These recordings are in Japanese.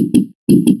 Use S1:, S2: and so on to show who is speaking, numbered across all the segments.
S1: Thank you.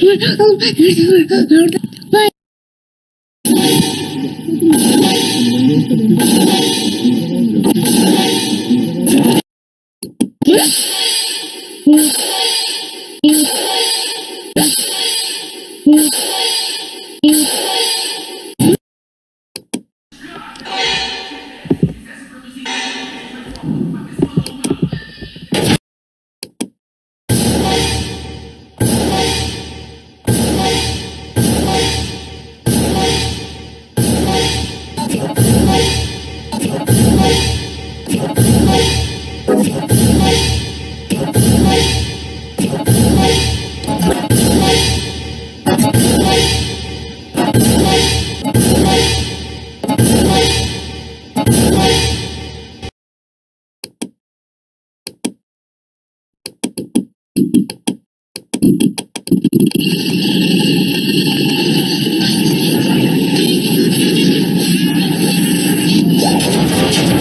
S2: Bye. you